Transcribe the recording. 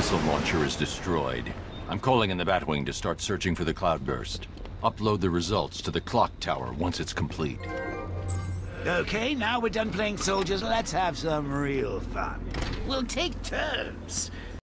missile launcher is destroyed. I'm calling in the Batwing to start searching for the cloudburst. Upload the results to the clock tower once it's complete. Okay, now we're done playing soldiers, let's have some real fun. We'll take turns.